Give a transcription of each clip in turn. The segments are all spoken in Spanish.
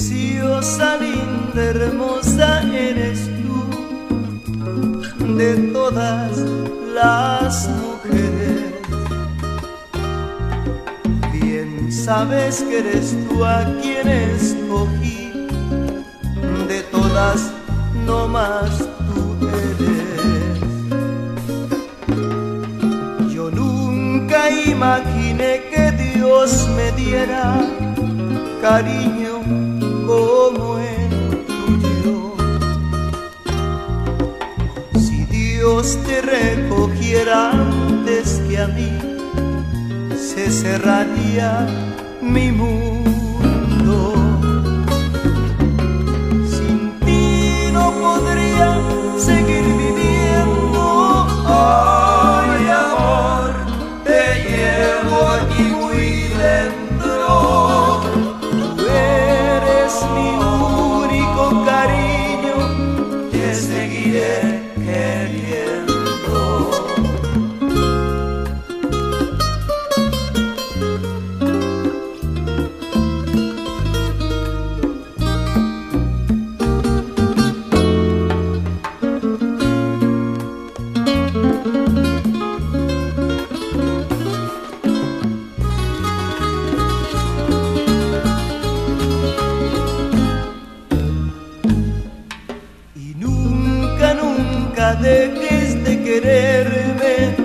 hermosa, linda, hermosa eres tú de todas las mujeres. Bien sabes que eres tú a quien escogí de todas, no más tú eres. Yo nunca imaginé que Dios me diera cariño Dios te recogiera antes que a mí, se cerraría mi mundo. Dejes de quererme,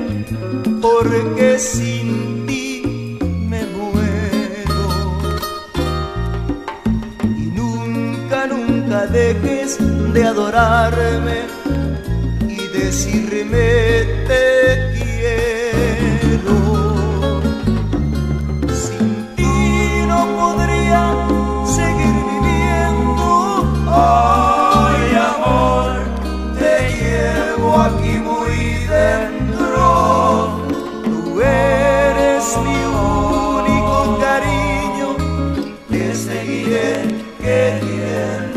porque sin ti me muero. Y nunca, nunca dejes de adorarme y decirme again.